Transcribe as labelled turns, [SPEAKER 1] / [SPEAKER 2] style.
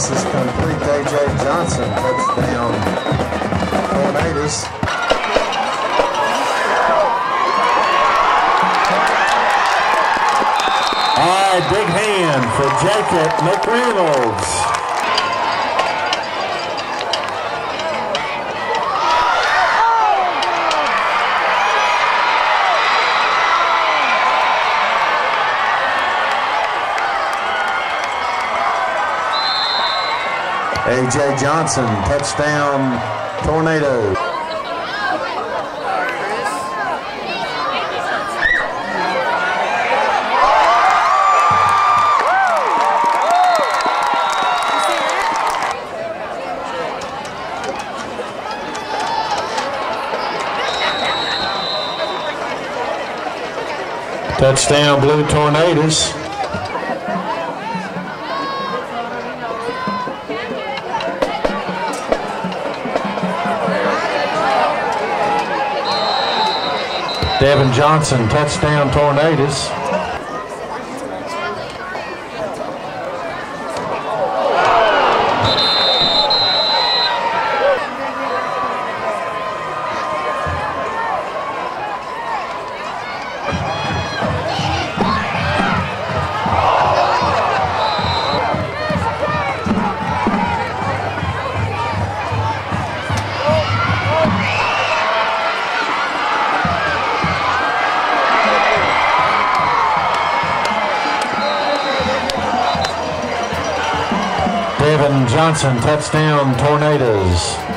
[SPEAKER 1] This is complete A.J. Johnson. Touchdown. Tornadoes. All right, big hand for Jacob McReynolds. A.J. Johnson, touchdown, Tornado. Touchdown, Blue Tornadoes. Devin Johnson, touchdown Tornadoes. Devin Johnson, touchdown Tornadoes.